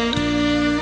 Müzik